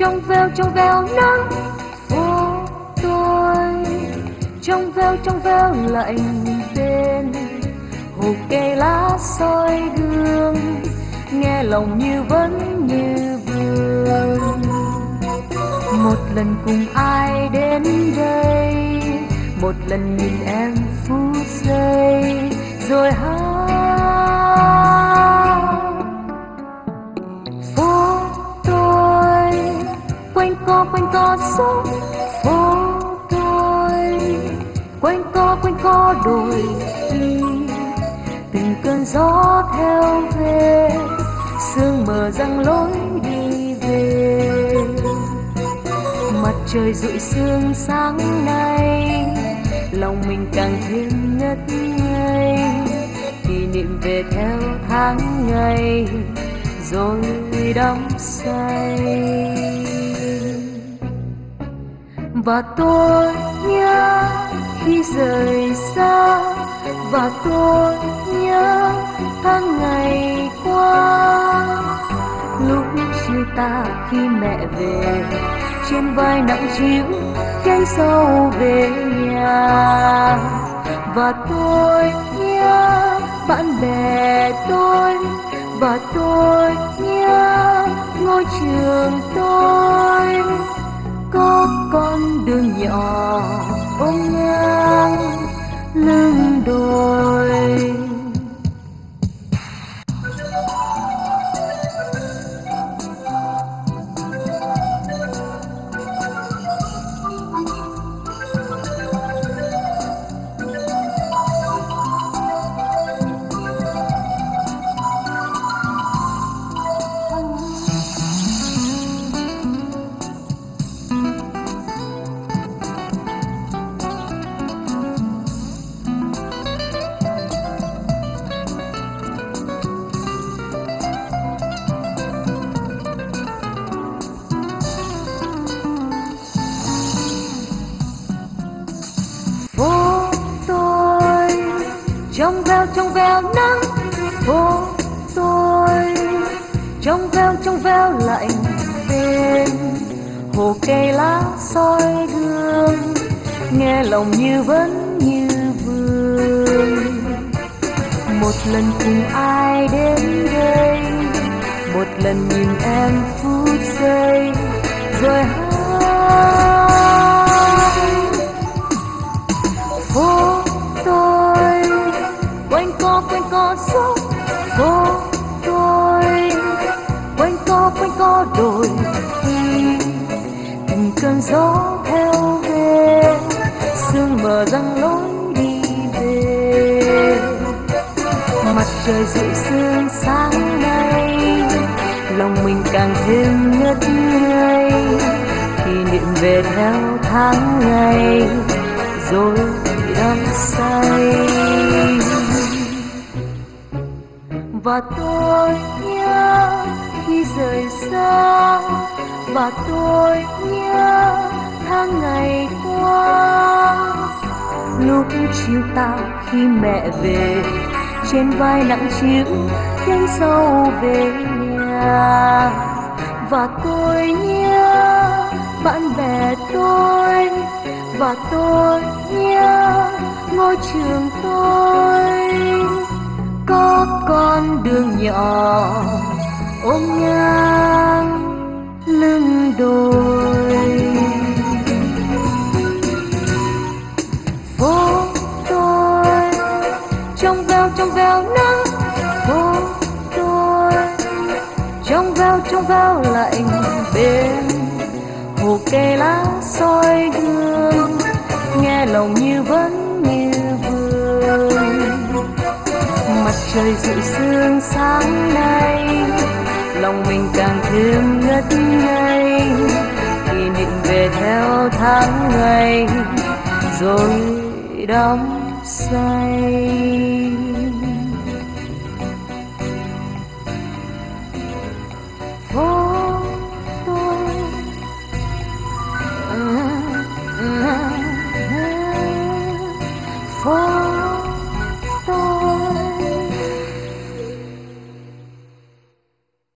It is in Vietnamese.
trong veo trong veo nắng phố tôi. Trong veo trong veo lạnh tên. Hồ cây lá soi gương, nghe lòng như vẫn như vương. Một lần cùng ai đến đây, một lần nhìn em phút giây, rồi hát co quanh co số phố tôi. Quanh co quanh co đồi đi từng cơn gió theo về, sương mờ răng lối đi về. Mặt trời rụi sương sáng nay, lòng mình càng thêm ngất ngây. Kỷ niệm về theo tháng ngày, rồi đắm say và tôi nhớ khi rời xa. Và tôi nhớ tháng ngày qua. Lúc chia ta khi mẹ về, trên vai nặng chịu gánh sâu về nhà. Và tôi nhớ bạn bè tôi. Và tôi nhớ ngôi trường tôi. Có con đường nhỏ ôm ngang lưng đồi trong veo trong veo nắng, phố tôi. Trong veo trong veo lạnh đêm hồ cây lá soi gương. Nghe lòng như vẫn như vương. Một lần cùng ai đến đây, một lần nhìn em phút giây, rồi hát. Gió đổi đồi từng cơn gió theo về, sương mờ răng lối đi về. Mặt trời dịu sương sáng nay, lòng mình càng thêm ngất ngây kỷ niệm về theo tháng ngày, rồi đắm say. Và tôi nhớ khi rời xa. Và tôi nhớ tháng ngày qua, lúc chiều tà khi mẹ về, trên vai nặng chiếc gánh sâu về nhà. Và tôi nhớ bạn bè tôi, và tôi nhớ ngôi trường tôi. Có con đường nhỏ ôm ngang lưng đồi phố tôi trong veo trong veo nắng. Phố tôi trong veo trong veo lạnh bên hồ cây lá soi gương, nghe lòng như vẫn như vương. Mặt trời dịu sương sáng nay lòng mình càng thêm ngất ngây. Khi định về theo tháng ngày, rồi đắm say.